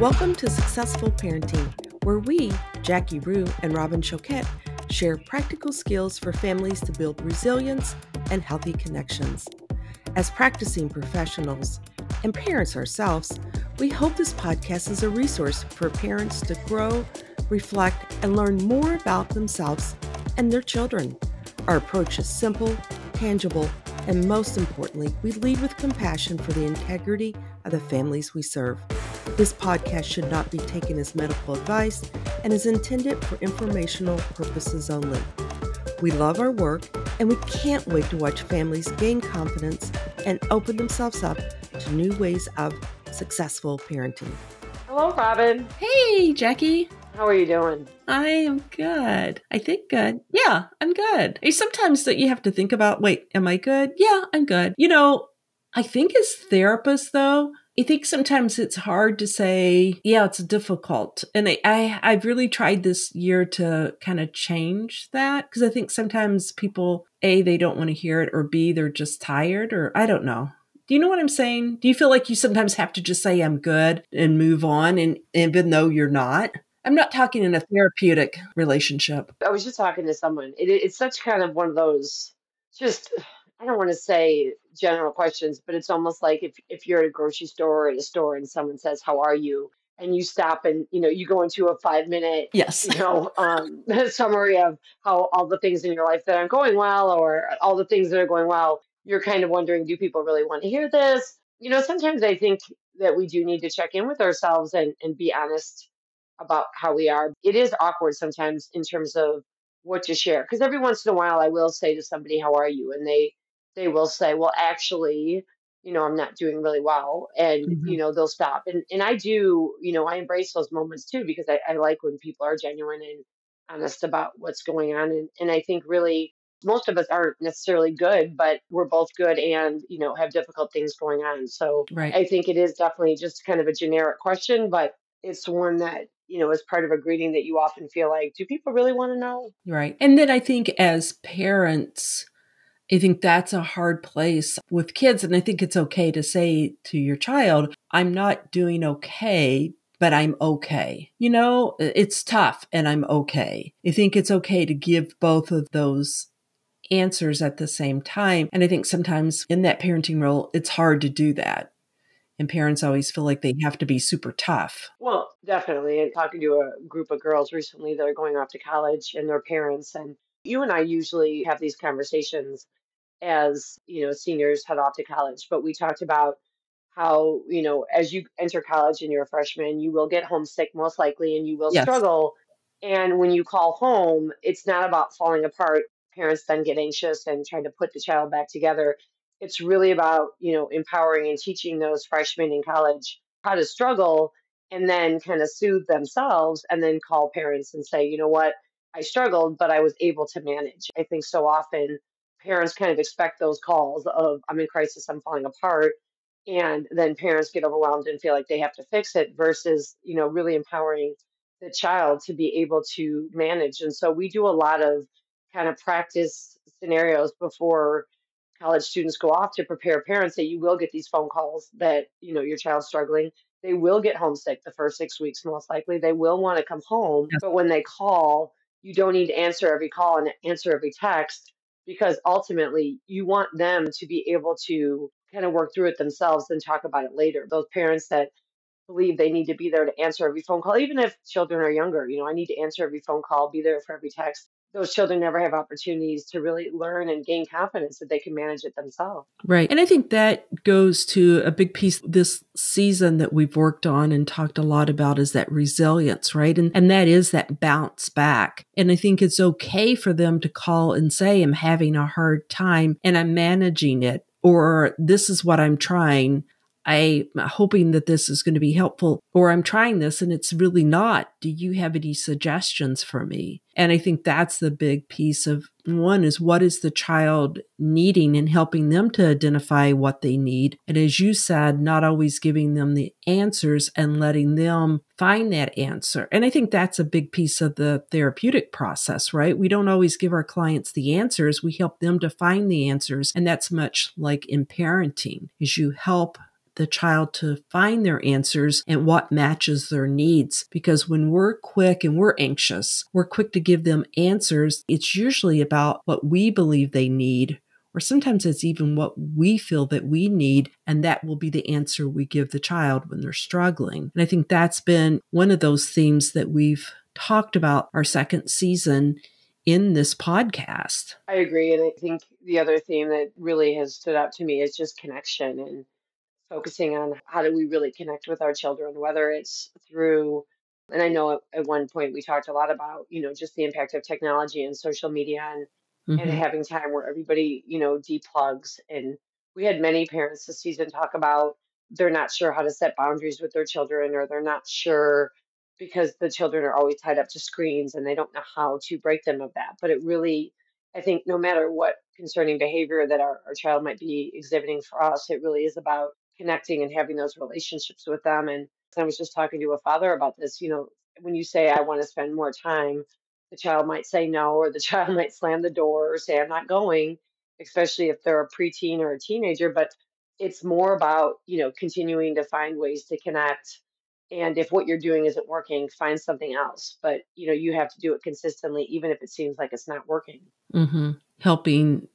Welcome to Successful Parenting, where we, Jackie Rhew and Robin Choquette, share practical skills for families to build resilience and healthy connections. As practicing professionals and parents ourselves, we hope this podcast is a resource for parents to grow, reflect, and learn more about themselves and their children. Our approach is simple, tangible, and most importantly, we lead with compassion for the integrity of the families we serve. This podcast should not be taken as medical advice and is intended for informational purposes only. We love our work and we can't wait to watch families gain confidence and open themselves up to new ways of successful parenting. Hello, Robin. Hey, Jackie. How are you doing? I am good. I think good. Yeah, I'm good. Hey, sometimes that you have to think about, wait, am I good? Yeah, I'm good. You know, I think as therapists though, I think sometimes it's hard to say, yeah, it's difficult. And I, I I've really tried this year to kind of change that because I think sometimes people A, they don't want to hear it, or B, they're just tired, or I don't know. Do you know what I'm saying? Do you feel like you sometimes have to just say I'm good and move on and even though you're not? I'm not talking in a therapeutic relationship. I was just talking to someone. It, it's such kind of one of those just I don't want to say general questions, but it's almost like if if you're at a grocery store or at a store and someone says, "How are you?" and you stop and you know you go into a five minute yes. you know um, summary of how all the things in your life that aren't going well or all the things that are going well you're kind of wondering do people really want to hear this? You know sometimes i think that we do need to check in with ourselves and, and be honest about how we are. It is awkward sometimes in terms of what to share because every once in a while i will say to somebody how are you? and they they will say, well, actually, you know, I'm not doing really well. And, mm-hmm. you know, they'll stop. And, and I do, you know, I embrace those moments too, because I, I like when people are genuine and honest about what's going on. And, and I think really most of us aren't necessarily good, but we're both good and, you know, have difficult things going on. So right. I think it is definitely just kind of a generic question, but it's one that you know, as part of a greeting that you often feel like, do people really want to know? Right. And then I think as parents, I think that's a hard place with kids. And I think it's okay to say to your child, I'm not doing okay, but I'm okay. You know, it's tough and I'm okay. I think it's okay to give both of those answers at the same time. And I think sometimes in that parenting role, it's hard to do that. And parents always feel like they have to be super tough. Well, definitely. And talking to a group of girls recently that are going off to college and their parents, and you and I usually have these conversations as you know seniors head off to college but we talked about how you know as you enter college and you're a freshman you will get homesick most likely and you will yes. struggle and when you call home it's not about falling apart parents then get anxious and trying to put the child back together. It's really about you know empowering and teaching those freshmen in college how to struggle and then kind of soothe themselves and then call parents and say you know what? I struggled but i was able to manage. I think so often parents kind of expect those calls of i'm in crisis i'm falling apart and then parents get overwhelmed and feel like they have to fix it versus you know really empowering the child to be able to manage and so we do a lot of kind of practice scenarios before college students go off to prepare parents that you will get these phone calls that you know your child's struggling. They will get homesick the first six weeks most likely. They will want to come home yes. but when they call you don't need to answer every call and answer every text because ultimately you want them to be able to kind of work through it themselves and talk about it later. Those parents that believe they need to be there to answer every phone call, even if children are younger, you know, I need to answer every phone call, be there for every text those children never have opportunities to really learn and gain confidence that they can manage it themselves. Right. And I think that goes to a big piece this season that we've worked on and talked a lot about is that resilience, right? And and that is that bounce back. And I think it's okay for them to call and say I'm having a hard time and I'm managing it or this is what I'm trying. I'm hoping that this is going to be helpful, or I'm trying this and it's really not. Do you have any suggestions for me? And I think that's the big piece of one is what is the child needing and helping them to identify what they need. And as you said, not always giving them the answers and letting them find that answer. And I think that's a big piece of the therapeutic process, right? We don't always give our clients the answers. We help them to find the answers. And that's much like in parenting is you help the child to find their answers and what matches their needs. Because when we're quick and we're anxious, we're quick to give them answers. It's usually about what we believe they need or sometimes it's even what we feel that we need, and that will be the answer we give the child when they're struggling. And I think that's been one of those themes that we've talked about our second season in this podcast. I agree. And I think the other theme that really has stood out to me is just connection and focusing on how do we really connect with our children, whether it's through, and I know at, at one point we talked a lot about, you know, just the impact of technology and social media and, mm-hmm. and having time where everybody, you know, deplugs. And we had many parents this season talk about they're not sure how to set boundaries with their children or they're not sure because the children are always tied up to screens and they don't know how to break them of that. But it really, I think, no matter what concerning behavior that our, our child might be exhibiting for us, it really is about connecting and having those relationships with them. And I was just talking to a father about this. You know, when you say, I want to spend more time, the child might say no, or the child might slam the door or say, I'm not going, especially if they're a preteen or a teenager. But it's more about, you know, continuing to find ways to connect. And if what you're doing isn't working, find something else. But, you know, you have to do it consistently, even if it seems like it's not working. Mm-hmm. Helping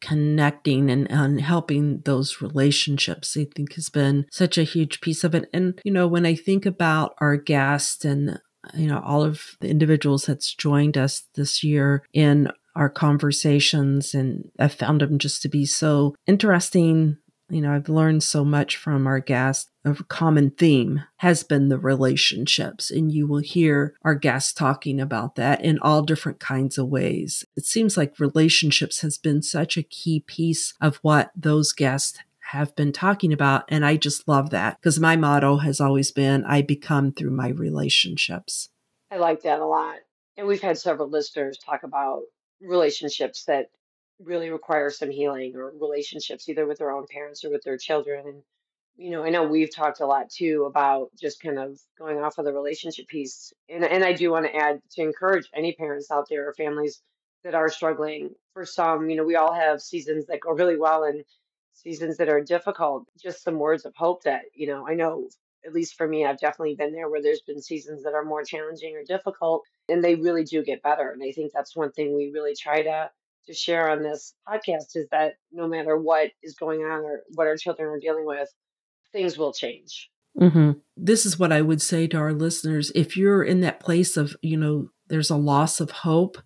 connecting and, and helping those relationships, I think has been such a huge piece of it. And, you know, when I think about our guests and, you know, all of the individuals that's joined us this year in our conversations, and I found them just to be so interesting, you know, I've learned so much from our guests. A common theme has been the relationships, and you will hear our guests talking about that in all different kinds of ways. It seems like relationships has been such a key piece of what those guests have been talking about. And I just love that because my motto has always been I become through my relationships. I like that a lot. And we've had several listeners talk about relationships that really require some healing or relationships either with their own parents or with their children and you know i know we've talked a lot too about just kind of going off of the relationship piece and, and i do want to add to encourage any parents out there or families that are struggling for some you know we all have seasons that go really well and seasons that are difficult just some words of hope that you know i know at least for me i've definitely been there where there's been seasons that are more challenging or difficult and they really do get better and i think that's one thing we really try to to share on this podcast is that no matter what is going on or what our children are dealing with, things will change. Mm-hmm. This is what I would say to our listeners. If you're in that place of, you know, there's a loss of hope,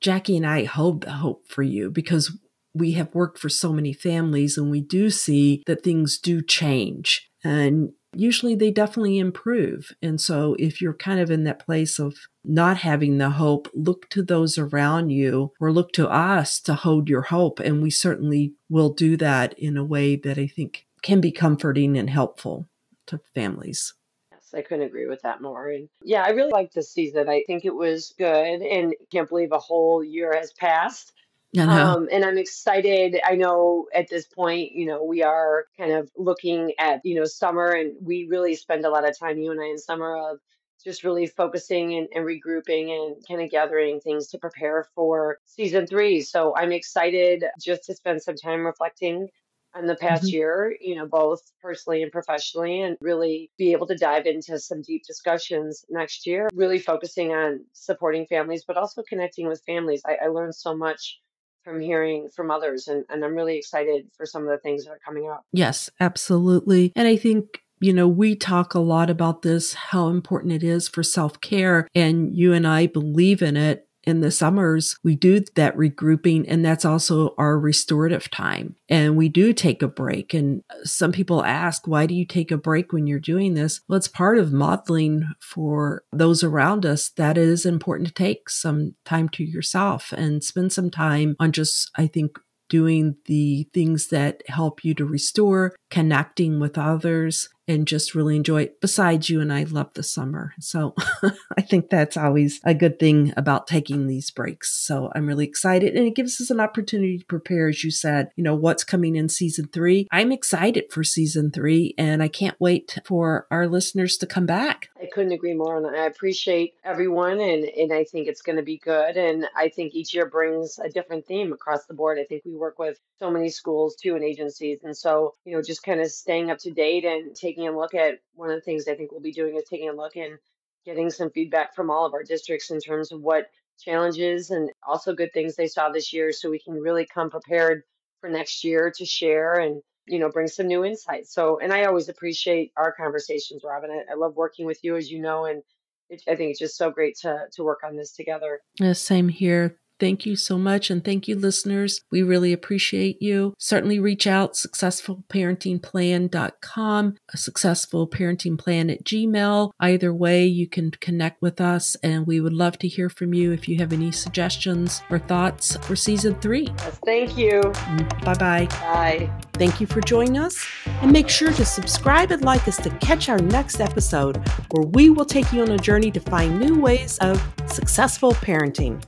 Jackie and I hold the hope for you because we have worked for so many families and we do see that things do change. And usually they definitely improve. And so if you're kind of in that place of not having the hope, look to those around you or look to us to hold your hope. And we certainly will do that in a way that I think can be comforting and helpful to families. Yes, I couldn't agree with that more. And yeah, I really liked this season. I think it was good and can't believe a whole year has passed. Uh-huh. Um, and I'm excited. I know at this point, you know, we are kind of looking at, you know, summer and we really spend a lot of time, you and I in summer of just really focusing and, and regrouping and kind of gathering things to prepare for season three. So I'm excited just to spend some time reflecting on the past mm-hmm. year, you know, both personally and professionally, and really be able to dive into some deep discussions next year, really focusing on supporting families, but also connecting with families. I, I learned so much from hearing from others. And, and I'm really excited for some of the things that are coming up. Yes, absolutely. And I think you know, we talk a lot about this, how important it is for self care, and you and I believe in it in the summers, we do that regrouping, and that's also our restorative time. And we do take a break. And some people ask, why do you take a break when you're doing this? Well, it's part of modeling for those around us that it is important to take some time to yourself and spend some time on just, I think, doing the things that help you to restore, connecting with others, and just really enjoy it. Besides, you and I love the summer. So I think that's always a good thing about taking these breaks. So I'm really excited. And it gives us an opportunity to prepare, as you said, you know, what's coming in season three. I'm excited for season three, and I can't wait for our listeners to come back. I couldn't agree more. And I appreciate everyone, and, and I think it's going to be good. And I think each year brings a different theme across the board. I think we work with so many schools too and agencies. And so, you know, just kind of staying up to date and taking a look at one of the things I think we'll be doing is taking a look and getting some feedback from all of our districts in terms of what challenges and also good things they saw this year so we can really come prepared for next year to share and you know bring some new insights. So and i always appreciate our conversations robin. I, I love working with you as you know and it, i think it's just so great to to work on this together. Yeah, same here Thank you so much. And thank you, listeners. We really appreciate you. Certainly reach out, successfulparentingplan.com, a uh, successful parenting plan at Gmail. Either way, you can connect with us, and we would love to hear from you if you have any suggestions or thoughts for season three. Yes, thank you. Mm-hmm. Bye-bye. Bye. Thank you for joining us, and make sure to subscribe and like us to catch our next episode, where we will take you on a journey to find new ways of successful parenting.